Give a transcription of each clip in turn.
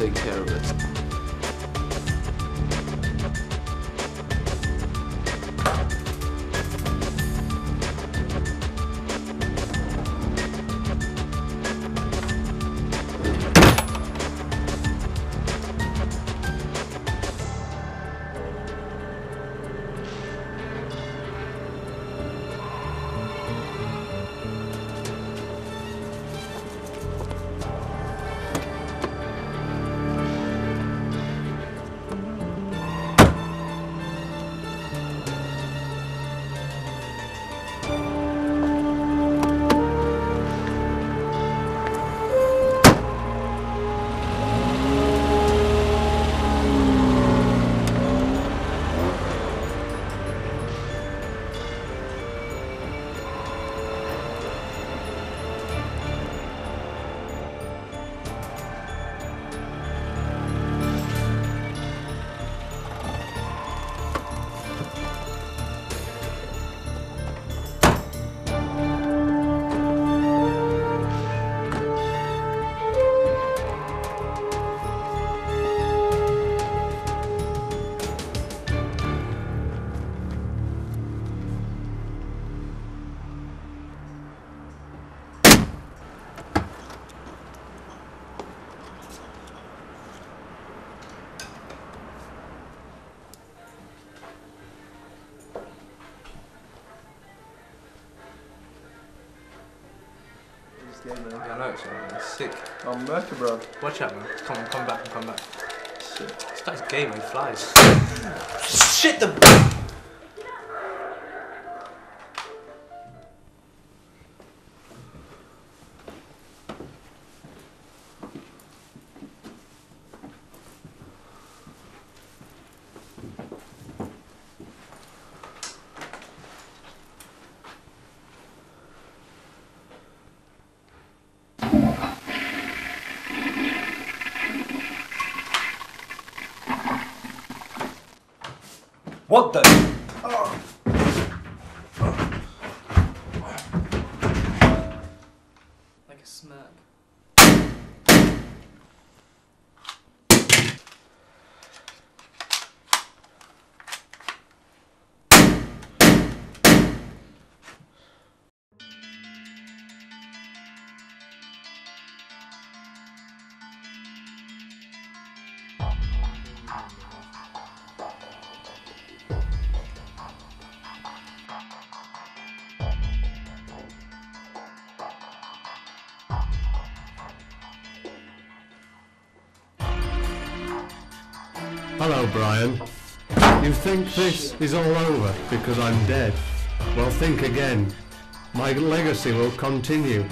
Take care of it. Yeah, man. Yeah, I know it's alright. It's sick. I'm murky, bro. Watch out, man. Come on, come back, and come back. Shit. This guy's gay when he flies. Shit the. What the? Like a smirk. Hello, Brian. You think this is all over because I'm dead? Well, think again. My legacy will continue.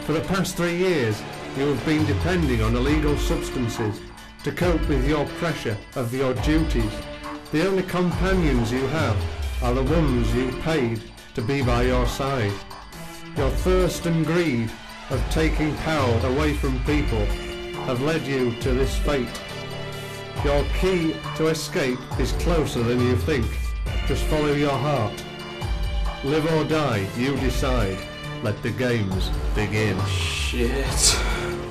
For the past three years, you have been depending on illegal substances to cope with your pressure of your duties. The only companions you have are the ones you paid to be by your side. Your thirst and greed of taking power away from people have led you to this fate. Your key to escape is closer than you think. Just follow your heart. Live or die, you decide. Let the games begin. Shit.